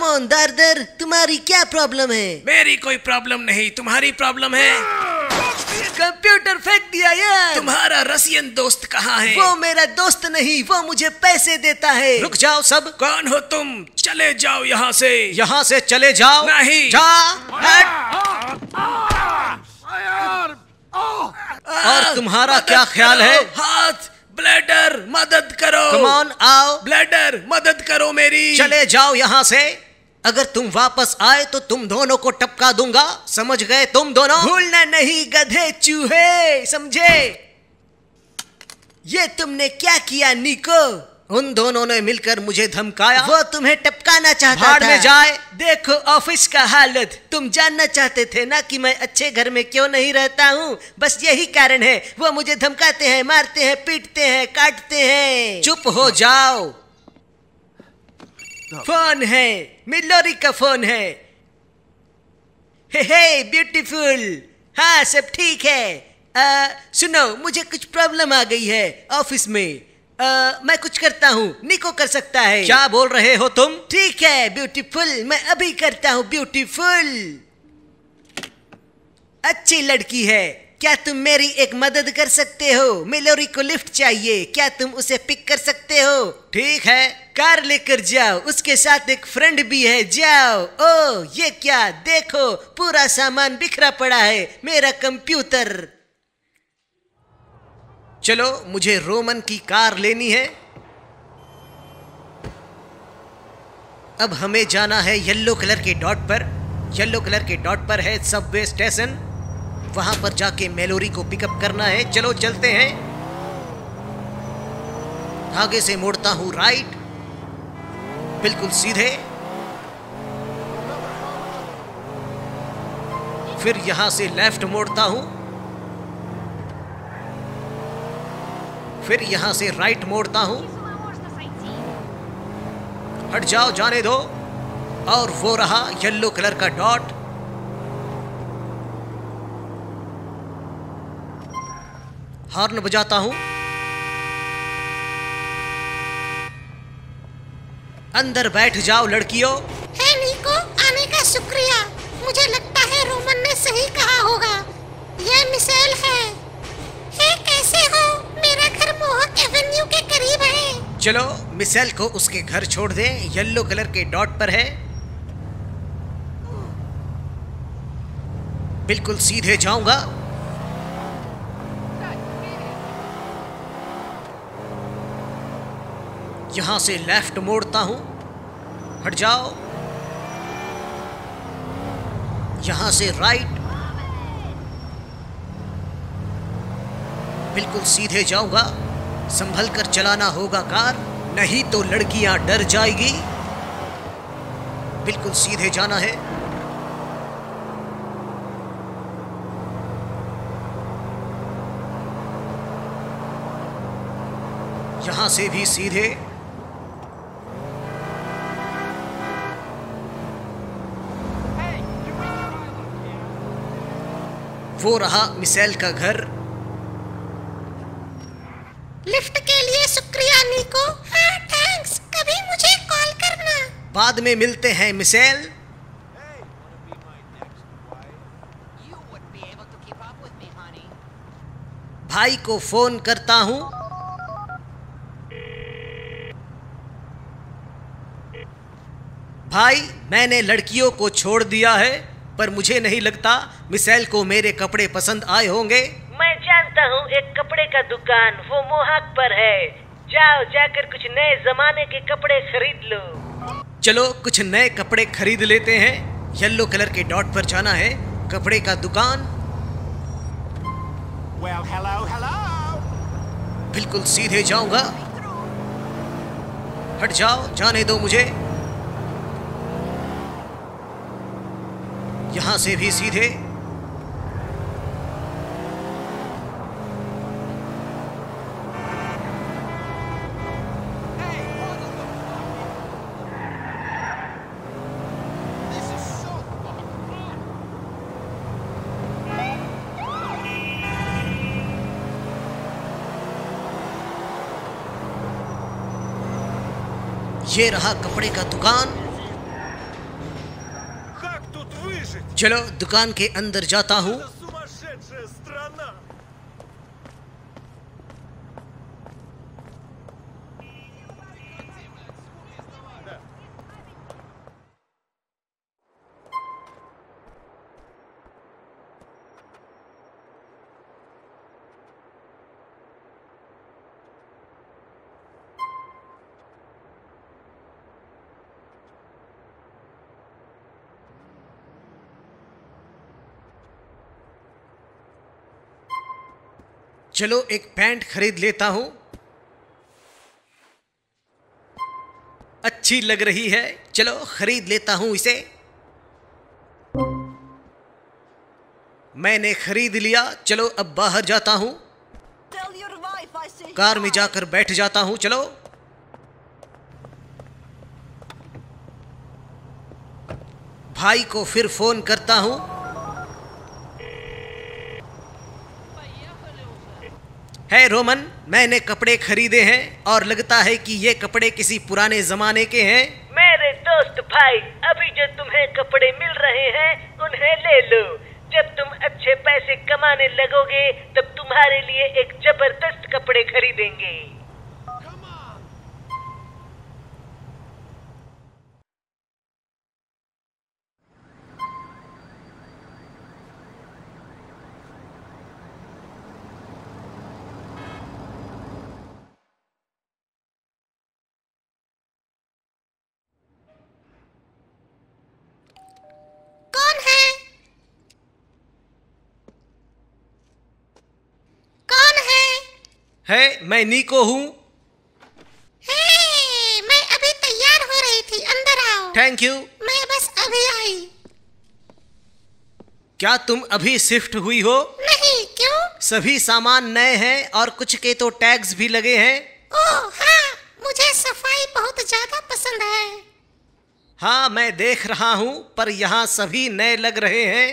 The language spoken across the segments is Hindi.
कम ऑन दारदर तुम्हारी क्या प्रॉब्लम है? मेरी कोई प्रॉब्लम नहीं तुम्हारी प्रॉब्लम है। कंप्यूटर फेंक दिया यार। तुम्हारा रसियन दोस्त कहाँ है? वो मेरा दोस्त नहीं वो मुझे पैसे देता है। रुक जाओ सब। कौन हो तुम? चले जाओ यहाँ से। यहाँ से चले जाओ। नहीं। जा। हट। और तुम्हारा क्या ख्याल है? हाथ ब्लेडर मदद करो। कम ऑन आओ। ब्लेडर मदद करो मेरी। चले जाओ यहाँ से। अगर तुम वापस आए तो तुम दोनों को टपका दूँगा। समझ गए तुम दोनों? भूलना नहीं गधे चूहे समझे? ये तुमने क्या किया निको? उन दोनों ने मिलकर मुझे धमकाया। वो तुम्हें टपकाना चाहता भाड़ था। में जाए। देखो ऑफ़िस का हालत। तुम जानना चाहते थे ना कि मैं अच्छे घर में क्यों नहीं रहता हूँ? बस यही कारण है। वो मुझे धमकाते हैं मारते हैं पीटते हैं काटते हैं। चुप हो जाओ। फ़ोन है मिलोरी का फ़ोन है हे हे ब्यूटीफुल हाँ सब ठीक है आ, सुनो मुझे कुछ प्रॉब्लम आ गई है ऑफ़िस में आ, मैं कुछ करता हूँ निको कर सकता है क्या बोल रहे हो तुम ठीक है ब्यूटीफुल मैं अभी करता हूँ ब्यूटीफुल अच्छी लड़की है क्या तुम मेरी एक मदद कर सकते हो? मिलोरी को लिफ्ट चाहिए। क्या तुम उसे पिक कर सकते हो? ठीक है, कार लेकर जाओ। उसके साथ एक फ्रेंड भी है। जाओ। ओ ये क्या? देखो, पूरा सामान बिखरा पड़ा है। मेरा कंप्यूटर चलो, मुझे रोमन की कार लेनी है। अब हमें जाना है येलो कलर के डॉट पर। येलो कलर के डॉट पर है सबवे स्टेशन वहाँ पर जाके मेलोरी को पिकअप करना है। चलो, चलते हैं। आगे से मोड़ता हूँ राइट बिल्कुल सीधे। फिर यहाँ से लेफ़्ट मोड़ता हूँ। फिर यहाँ से राइट मोड़ता हूँ। हट जाओ, जाने दो। और वो रहा येलो कलर का डॉट हॉर्न बजाता हूँ। अंदर बैठ जाओ लड़कियों। है निको आने का शुक्रिया। मुझे लगता है रोमन ने सही कहा होगा। ये मिसाइल है। हे कैसे हो? मेरा घर मोहक एवेन्यू के करीब है। चलो मिसेल को उसके घर छोड़ दे। येलो कलर के डॉट पर है। बिल्कुल सीधे जाऊँगा। यहाँ से लेफ़्ट मोड़ता हूँ। हट जाओ। यहाँ से राइट। बिल्कुल सीधे जाऊँगा। संभल कर चलाना होगा कार, नहीं तो लड़कियाँ डर जाएगी। बिल्कुल सीधे जाना है। यहाँ से भी सीधे। वो रहा मिसाइल का घर। लिफ्ट के लिए शुक्रिया निको। हाँ थैंक्स कभी मुझे कॉल करना। बाद में मिलते हैं मिसाइल. भाई को फ़ोन करता हूँ। भाई मैंने लड़कियों को छोड़ दिया है। पर मुझे नहीं लगता मिसाइल को मेरे कपड़े पसंद आए होंगे। मैं जानता हूँ एक कपड़े का दुकान वो मोहाक पर है। जाओ जाकर कुछ नए जमाने के कपड़े खरीद लो। चलो कुछ नए कपड़े खरीद लेते हैं। येलो कलर के डॉट पर जाना है। कपड़े का दुकान। Well, hello, hello. बिल्कुल सीधे जाऊँगा। हट जाओ जाने दो मुझे। यहाँ से भी सीधे। ये रहा कपड़े का दुकान। चलो दुकान के अंदर जाता हूँ चलो एक पैंट खरीद लेता हूँ। अच्छी लग रही है। चलो खरीद लेता हूँ इसे। मैंने खरीद लिया। चलो अब बाहर जाता हूँ। कार में जाकर बैठ जाता हूँ। चलो। भाई को फिर फ़ोन करता हूँ। है रोमन, मैंने कपड़े खरीदे हैं और लगता है कि ये कपड़े किसी पुराने जमाने के हैं। मेरे दोस्त भाई, अभी जो तुम्हें कपड़े मिल रहे हैं, उन्हें ले लो। जब तुम अच्छे पैसे कमाने लगोगे, तब तुम्हारे लिए एक ज़बरदस्त कपड़े खरीदेंगे कौन है कौन है है मैं नीको हूँ। हे मैं अभी तैयार हो रही थी अंदर आओ। थैंक यू मैं बस अभी आई। क्या तुम अभी शिफ्ट हुई हो? नहीं क्यों? सभी सामान नए हैं और कुछ के तो टैग्स भी लगे हैं। ओह हाँ मुझे सफ़ाई बहुत ज़्यादा पसंद है। हाँ मैं देख रहा हूँ पर यहाँ सभी नए लग रहे हैं।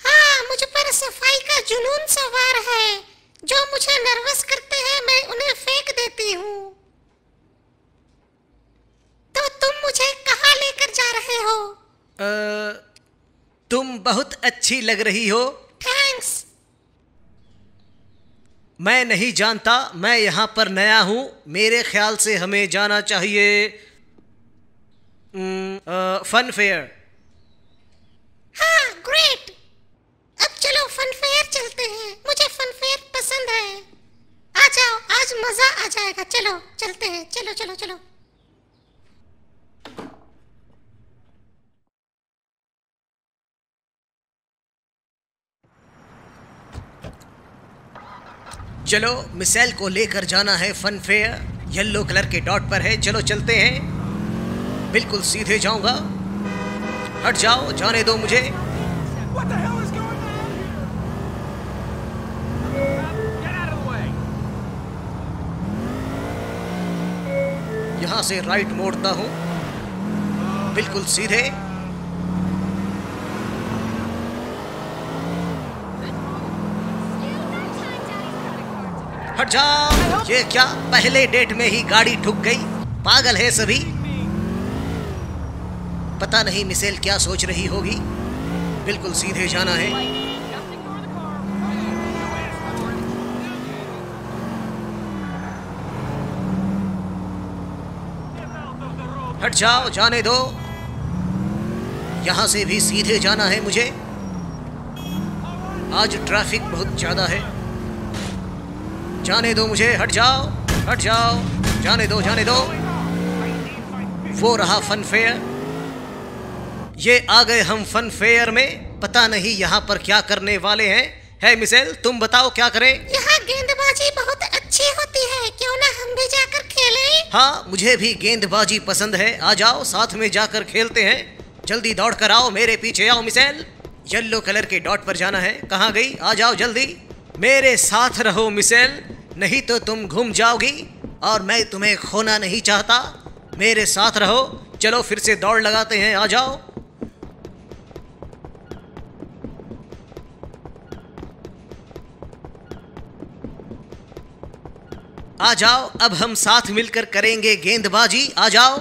हाँ मुझ पर सफ़ाई का जुनून सवार है। जो मुझे नर्वस करते हैं मैं उन्हें फेंक देती हूँ। तो तुम मुझे कहाँ लेकर जा रहे हो? अ, तुम बहुत अच्छी लग रही हो। थैंक्स मैं नहीं जानता मैं यहाँ पर नया हूँ। मेरे ख्याल से हमें जाना चाहिए फन फेयर हाँ ग्रेट अब चलो फन फेयर चलते हैं मुझे फन फेयर पसंद है आ जाओ आज मज़ा आ जाएगा। चलो चलते हैं। चलो चलो चलो। चलो मिसाइल को लेकर जाना है फन फेयर। येलो कलर के डॉट पर है। चलो चलते हैं। बिल्कुल सीधे जाऊँगा। हट जाओ जाने दो मुझे। What the hell? यहाँ से राइट मोड़ता हूँ। बिल्कुल सीधे। हट जाओ ये क्या पहले डेट में ही गाड़ी ठुक गई? पागल है सभी। पता नहीं मिसेल क्या सोच रही होगी। बिल्कुल सीधे जाना है। हट जाओ, जाने दो। यहाँ से भी सीधे जाना है मुझे। आज ट्रैफ़िक बहुत ज़्यादा है। जाने दो मुझे, हट जाओ हट जाओ। जाने दो जाने दो। वो रहा फन फेयर ये आ गए हम फन फेयर में। पता नहीं यहाँ पर क्या करने वाले हैं। है, मिसेल, तुम बताओ क्या करें? यहाँ गेंदबाजी बहुत अच्छी होती है। क्यों ना हम भी जाकर खेलें? हाँ मुझे भी गेंदबाजी पसंद है। आ जाओ, साथ में जाकर खेलते हैं। जल्दी दौड़ कर आओ मेरे पीछे, आओ मिसेल। येल्लो कलर के डॉट पर जाना है। कहाँ गई? आ जाओ जल्दी। मेरे साथ रहो मिसेल, नहीं तो तुम घूम जाओगी। और मैं तुम्हें खोना नहीं चाहता। मेरे साथ रहो। चलो फिर से दौड़ लगाते हैं, आ जाओ। आ जाओ अब हम साथ मिलकर करेंगे गेंदबाजी। आ जाओ?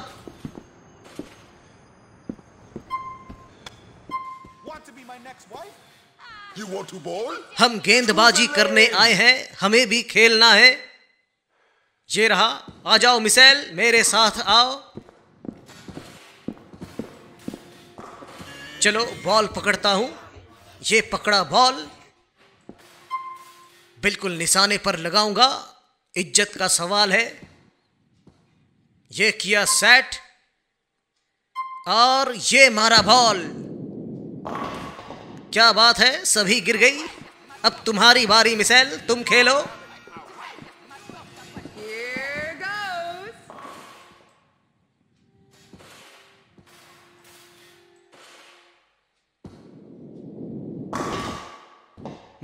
हम गेंदबाजी करने आए हैं हमें भी खेलना है। ये रहा। आ जाओ मिसेल मेरे साथ आओ। चलो बॉल पकड़ता हूँ। ये पकड़ा बॉल। बिल्कुल निशाने पर लगाऊँगा। इज़्ज़त का सवाल है। ये किया सेट और ये मारा बॉल क्या बात है? सभी गिर गई। अब तुम्हारी बारी मिसेल, तुम खेलो.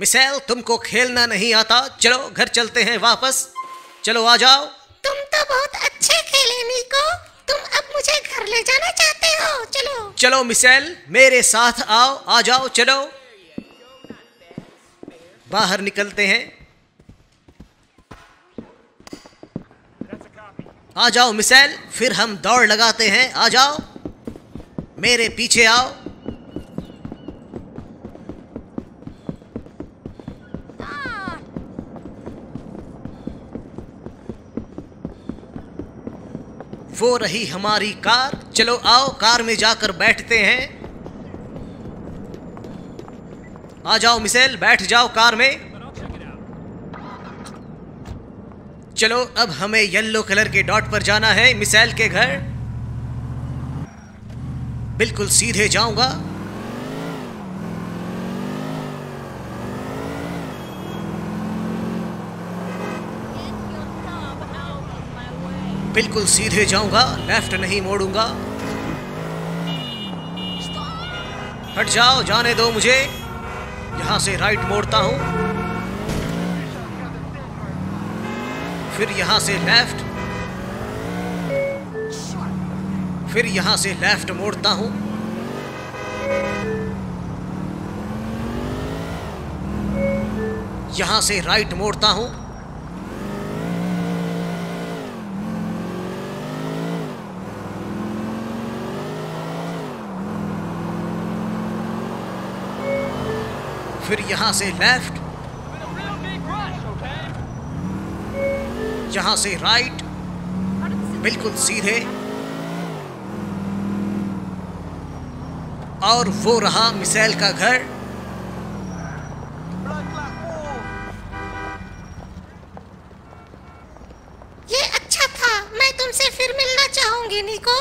मिसेल, तुमको खेलना नहीं आता। चलो, घर चलते हैं वापस। चलो आ जाओ। तुम तो बहुत अच्छे खेले निको तुम अब मुझे घर ले जाना चाहते हो। चलो। चलो मिसेल मेरे साथ आओ। आ जाओ चलो। बाहर निकलते हैं। आ जाओ मिसेल फिर हम दौड़ लगाते हैं। आ जाओ। मेरे पीछे आओ। वो रही हमारी कार। चलो आओ, कार में जाकर बैठते हैं। आ जाओ, मिसेल, बैठ जाओ कार में। चलो, अब हमें येलो कलर के डॉट पर जाना है मिसाइल के घर। बिल्कुल सीधे जाऊँगा। बिल्कुल सीधे जाऊँगा लेफ़्ट नहीं मोड़ूँगा। हट जाओ, जाने दो मुझे। यहाँ से राइट मोड़ता हूँ। फिर यहाँ से लेफ़्ट फिर यहाँ से लेफ़्ट मोड़ता हूँ। यहाँ से राइट मोड़ता हूँ। फिर यहाँ से लेफ़्ट यहाँ से राइट बिल्कुल सीधे। और वो रहा मिसाइल का घर। ये अच्छा था मैं तुमसे फिर मिलना चाहूँगी निको।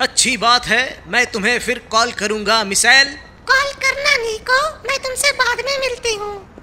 अच्छी बात है मैं तुम्हें फिर कॉल करूँगा मिसाइल। कॉल करना निको मैं तुमसे बाद में मिलती हूँ।